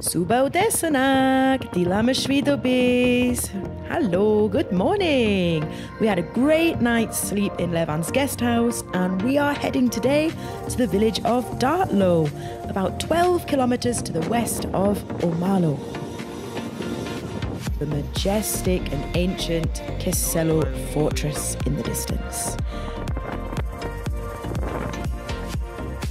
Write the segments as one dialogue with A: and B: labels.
A: Suba Udesanak, Dilamashvidobis. Hello, good morning. We had a great night's sleep in Levan's guest house and we are heading today to the village of Dartlo, about 12 kilometers to the west of Omalo. The majestic and ancient Keselo fortress in the distance.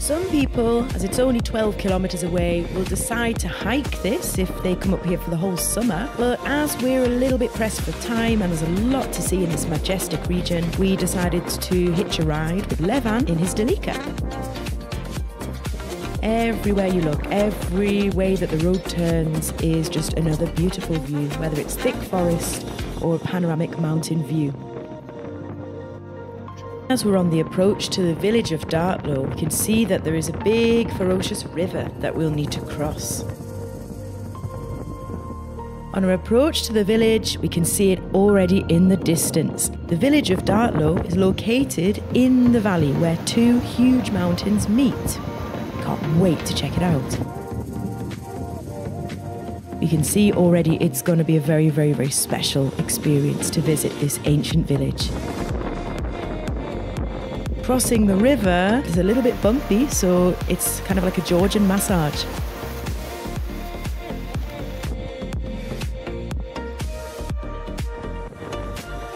A: Some people, as it's only 12 kilometres away, will decide to hike this if they come up here for the whole summer. But as we're a little bit pressed for time and there's a lot to see in this majestic region, we decided to hitch a ride with Levan in his Delica. Everywhere you look, every way that the road turns is just another beautiful view, whether it's thick forest or a panoramic mountain view. As we're on the approach to the village of Dartlo, we can see that there is a big, ferocious river that we'll need to cross. On our approach to the village, we can see it already in the distance. The village of Dartlo is located in the valley where two huge mountains meet. Can't wait to check it out. We can see already it's going to be a very, very, very special experience to visit this ancient village. Crossing the river is a little bit bumpy, so it's kind of like a Georgian massage.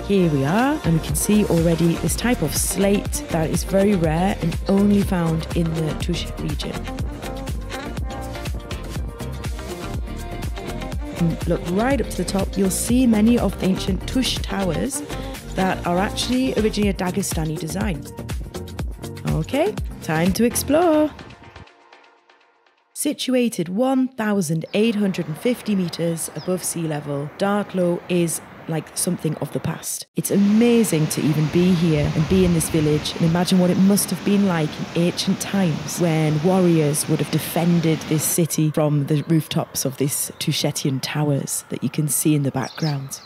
A: Here we are, and we can see already this type of slate that is very rare and only found in the Tush region. Look right up to the top, you'll see many of the ancient Tush towers that are actually originally a Dagestani design. Okay, time to explore. Situated 1,850 metres above sea level, Dartlo is like something of the past. It's amazing to even be here and be in this village and imagine what it must have been like in ancient times when warriors would have defended this city from the rooftops of these Tushetian towers that you can see in the background.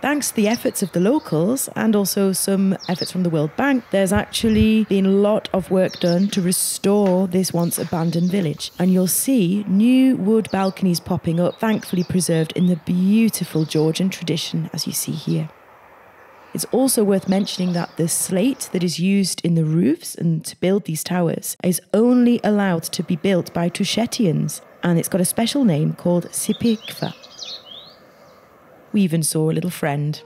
A: Thanks to the efforts of the locals and also some efforts from the World Bank, there's actually been a lot of work done to restore this once abandoned village. And you'll see new wood balconies popping up, thankfully preserved in the beautiful Georgian tradition as you see here. It's also worth mentioning that the slate that is used in the roofs and to build these towers is only allowed to be built by Tushetians, and it's got a special name called Sipikva. We even saw a little friend.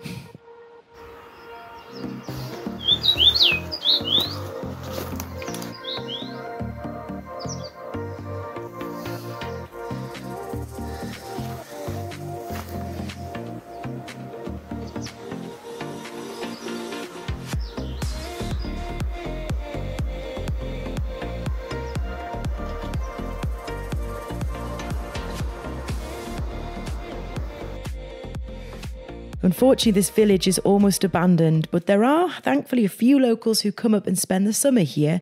A: Unfortunately, this village is almost abandoned, but there are thankfully a few locals who come up and spend the summer here.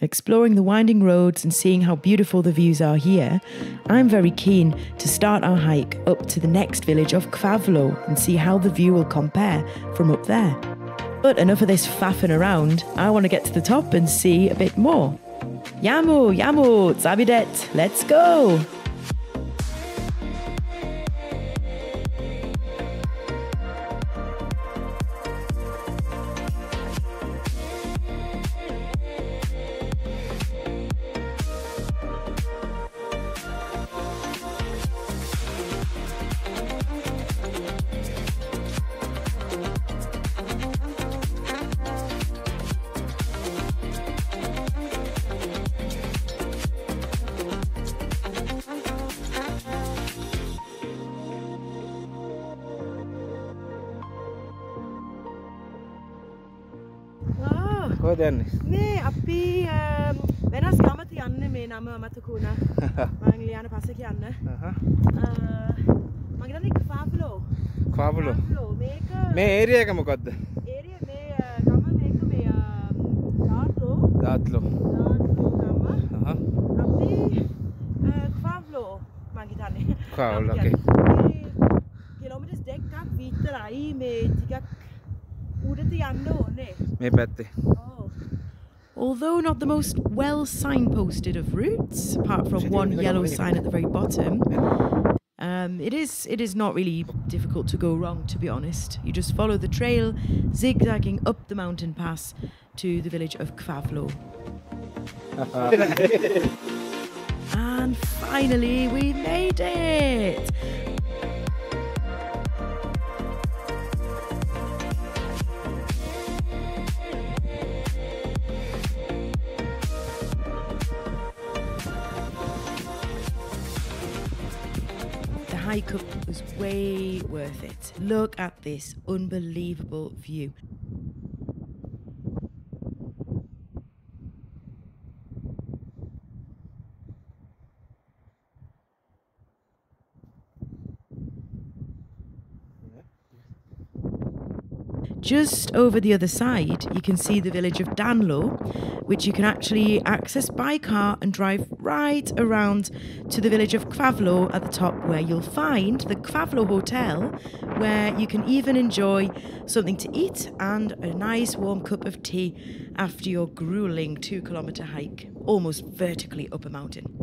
A: Exploring the winding roads and seeing how beautiful the views are here, I'm very keen to start our hike up to the next village of Kvavlo and see how the view will compare from up there. But enough of this faffing around, I want to get to the top and see a bit more. Yamu, Yamu, Zabidet, let's go!
B: කොහ දන්නේ
A: මේ අපි වෙනස් නම තියන්න මේ නම මතකුණ මංලියන පස කියන්න. මගන
B: පාපලෝ
A: පාපලෝ
B: මේ ඒරිය එක
A: මොකොක්ද දාත්ලෝ පාවලෝ
B: මගේතන්නේ පාවල
A: කිලෝමිටස් දෙක්කක් විතරයි මේ ටිකක් උඩට යන්න ඕනේ.
B: මේ පැත්තේ.
A: Although not the most well signposted of routes, apart from one yellow sign at the very bottom, um, it is it is not really difficult to go wrong, to be honest. You just follow the trail, zigzagging up the mountain pass to the village of Kvavlo. and finally, we made it! Hike up was way worth it. Look at this unbelievable view. Just over the other side, you can see the village of Danlo, which you can actually access by car and drive right around to the village of Kvavlo at the top, where you'll find the Kvavlo Hotel, where you can even enjoy something to eat and a nice warm cup of tea after your grueling two kilometre hike, almost vertically up a mountain.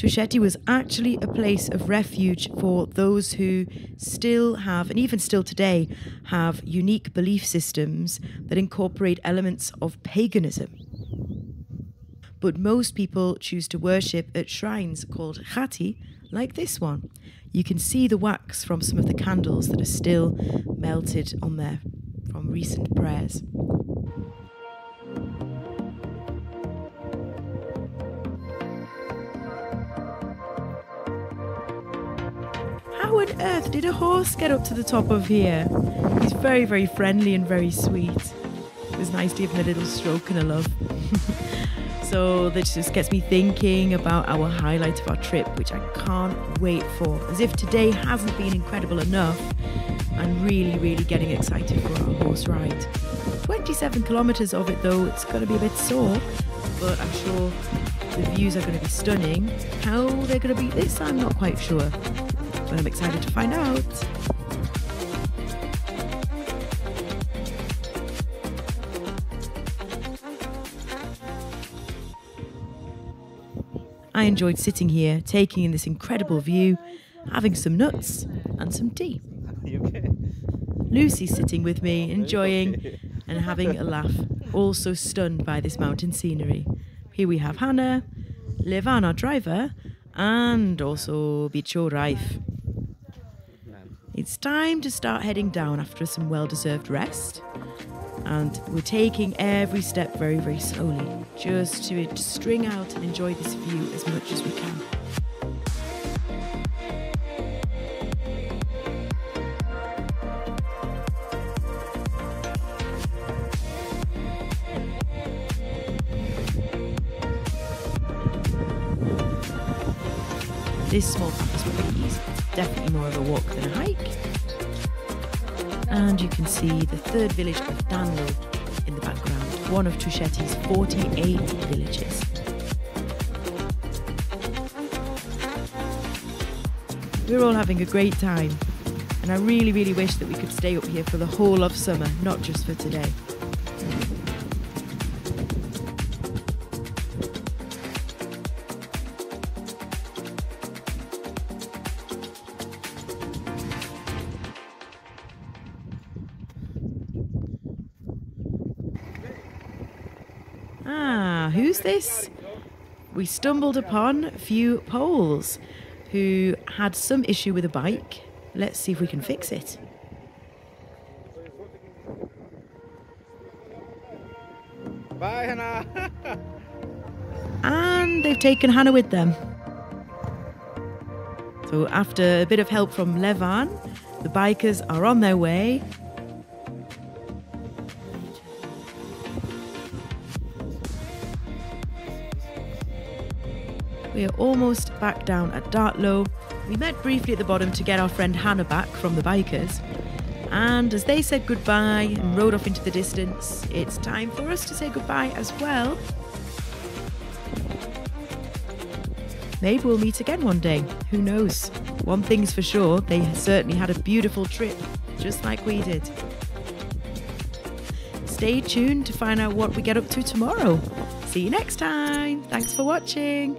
A: Tusheti was actually a place of refuge for those who still have, and even still today, have unique belief systems that incorporate elements of paganism. But most people choose to worship at shrines called khati, like this one. You can see the wax from some of the candles that are still melted on there from recent prayers. How on earth did a horse get up to the top of here? He's very, very friendly and very sweet. It was nice to give him a little stroke and a love. so this just gets me thinking about our highlight of our trip, which I can't wait for. As if today hasn't been incredible enough, I'm really, really getting excited for our horse ride. 27 kilometres of it though, it's going to be a bit sore, but I'm sure the views are going to be stunning. How they're going to be this, I'm not quite sure but I'm excited to find out. I enjoyed sitting here, taking in this incredible view, having some nuts and some tea.
B: You okay?
A: Lucy's sitting with me, enjoying and having a laugh, also stunned by this mountain scenery. Here we have Hannah, Levan, our driver, and also Bicho Raif. It's time to start heading down after some well deserved rest. And we're taking every step very, very slowly, just to string out and enjoy this view as much as we can. This small path is pretty easy. Definitely more of a walk than a hike. And you can see the third village of Danlo in the background, one of Tusheti's 48 villages. We're all having a great time, and I really, really wish that we could stay up here for the whole of summer, not just for today. Ah, who's this? We stumbled upon a few Poles who had some issue with a bike. Let's see if we can fix it.
B: Bye, Hannah.
A: And they've taken Hannah with them. So, after a bit of help from Levan, the bikers are on their way. We are almost back down at Dartlo. We met briefly at the bottom to get our friend Hannah back from the bikers. And as they said goodbye and rode off into the distance, it's time for us to say goodbye as well. Maybe we'll meet again one day. Who knows? One thing's for sure, they certainly had a beautiful trip. just like we did. Stay tuned to find out what we get up to tomorrow. See you next time. Thanks for watching.